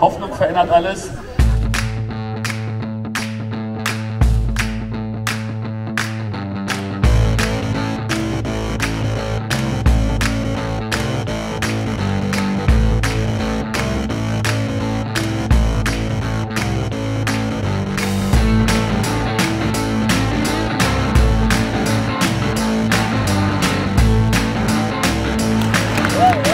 Hoffnung verändert alles. Woo!